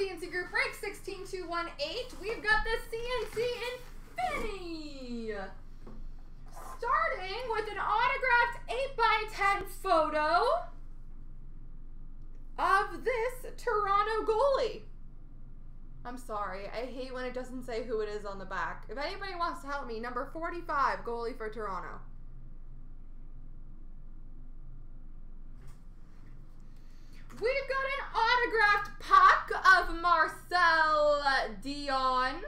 CNC group break 16218. We've got the CNC Infinity. Starting with an autographed 8x10 photo of this Toronto goalie. I'm sorry. I hate when it doesn't say who it is on the back. If anybody wants to help me, number 45, goalie for Toronto. We've got an autographed puck Marcel Dionne.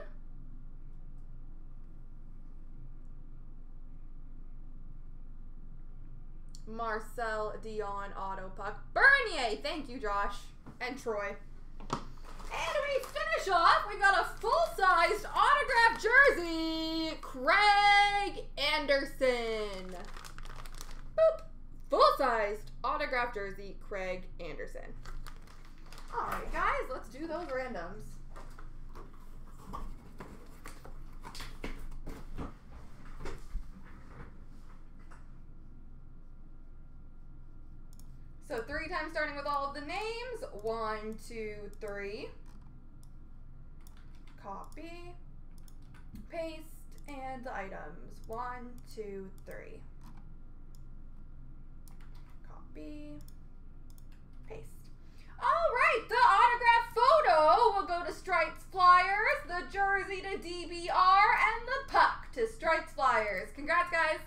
Marcel Dionne auto puck. Bernier, thank you, Josh. And Troy. And we finish off, we got a full-sized autographed jersey, Craig Anderson. Boop. Full-sized autographed jersey, Craig Anderson. All right, guys, let's do those randoms. So three times starting with all of the names. One, two, three. Copy. Paste and the items. One, two, three. Copy. DBR and the puck to Stripes Flyers. Congrats, guys.